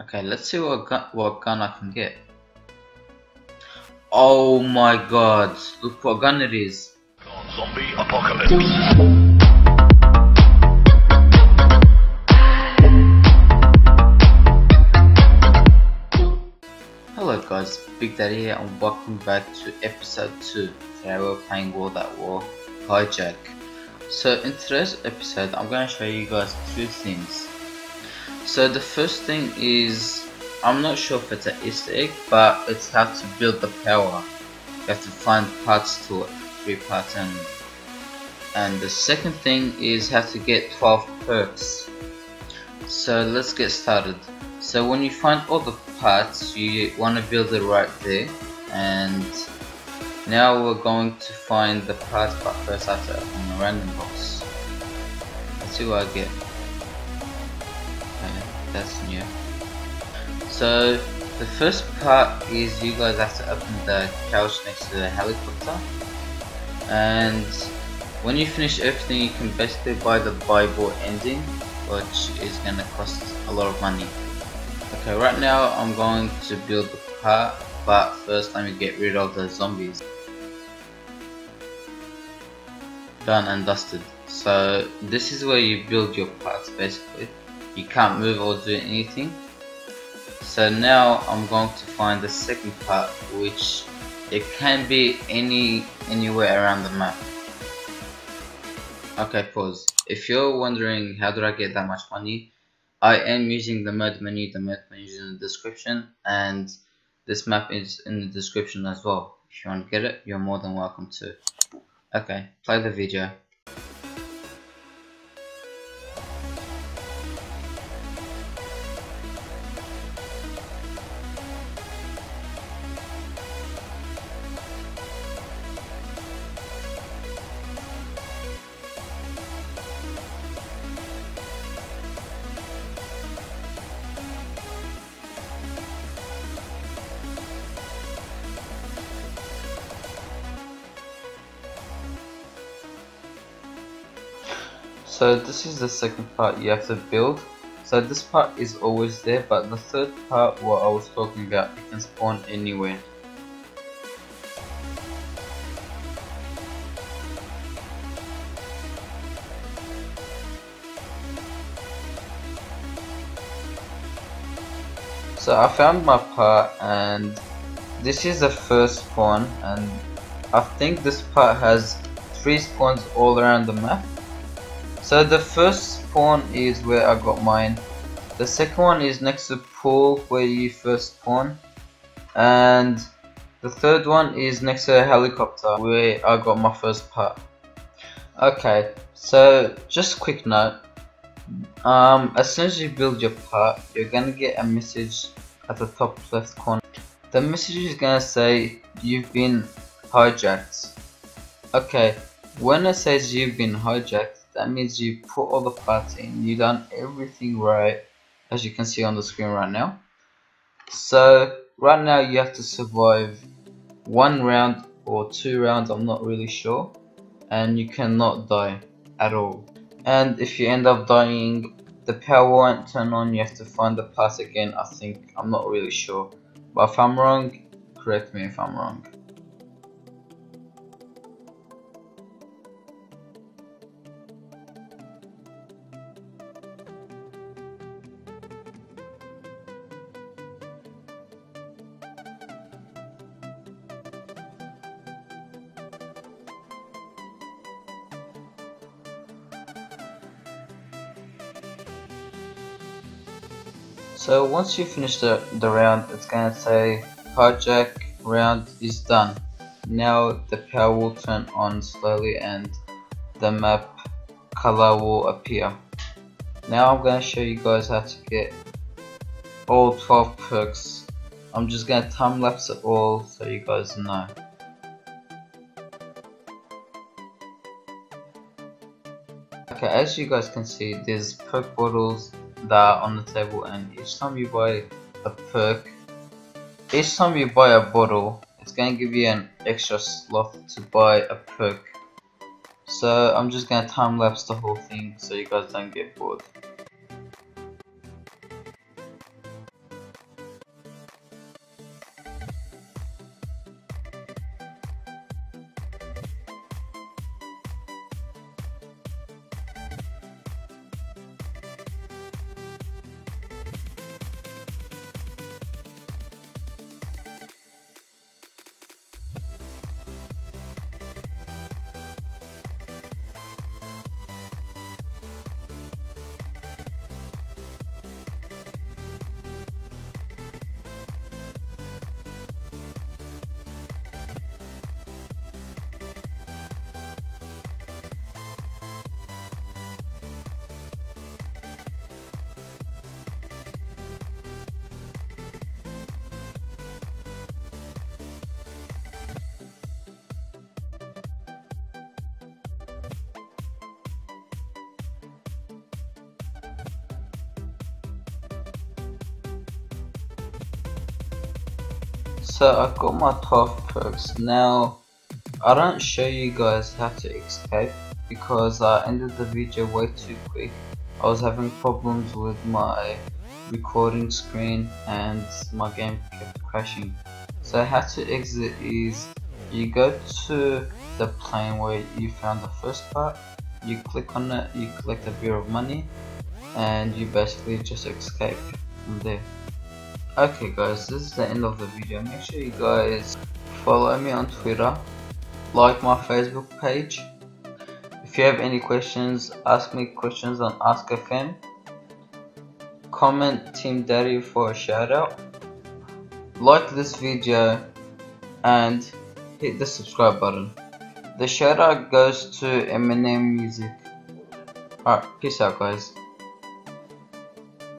Okay, let's see what gun, what gun I can get. Oh my god, look what gun it is. Zombie apocalypse. Hello guys, Big Daddy here and welcome back to episode 2. Today we're playing World at War Hijack. So in today's episode I'm going to show you guys two things. So the first thing is, I'm not sure if it's an easter egg, but it's how to build the power. You have to find parts to it, three parts and and the second thing is how to get 12 perks. So let's get started. So when you find all the parts, you want to build it right there. And now we're going to find the parts, but first I have to open a random box. Let's see what I get. That's new. So the first part is you guys have to open the couch next to the helicopter. And when you finish everything, you can basically buy the Bible ending, which is gonna cost a lot of money. Okay, right now I'm going to build the part, but first let me get rid of the zombies. Done and dusted. So this is where you build your parts basically. You can't move or do anything. So now I'm going to find the second part, which it can be any anywhere around the map. Okay, pause. If you're wondering how did I get that much money, I am using the mod menu, the mod menu is in the description, and this map is in the description as well. If you want to get it, you're more than welcome to. Okay, play the video. So this is the second part you have to build. So this part is always there, but the third part, what I was talking about, it can spawn anywhere. So I found my part and this is the first spawn and I think this part has three spawns all around the map so the first spawn is where I got mine. The second one is next to pool where you first spawn. And the third one is next to a helicopter where I got my first part. Okay, so just quick note. Um, as soon as you build your part, you're gonna get a message at the top left corner. The message is gonna say you've been hijacked. Okay, when it says you've been hijacked, that means you put all the parts in. You done everything right as you can see on the screen right now. So right now you have to survive one round or two rounds I'm not really sure and you cannot die at all. And if you end up dying the power won't turn on you have to find the parts again I think. I'm not really sure. But if I'm wrong correct me if I'm wrong So once you finish the, the round, it's gonna say hijack round is done. Now the power will turn on slowly and the map color will appear. Now I'm gonna show you guys how to get all 12 perks. I'm just gonna time lapse it all so you guys know. Okay, as you guys can see, there's perk bottles that on the table and each time you buy a perk each time you buy a bottle it's gonna give you an extra slot to buy a perk. So I'm just gonna time lapse the whole thing so you guys don't get bored So I've got my 12 perks. Now I don't show you guys how to escape because I ended the video way too quick. I was having problems with my recording screen and my game kept crashing. So how to exit is you go to the plane where you found the first part, you click on it, you collect a bit of money and you basically just escape from there. Okay guys, this is the end of the video. Make sure you guys follow me on Twitter, like my Facebook page. If you have any questions, ask me questions on AskFM. Comment Team Daddy for a shout out. Like this video and hit the subscribe button. The shout out goes to Eminem Music. Alright, peace out guys.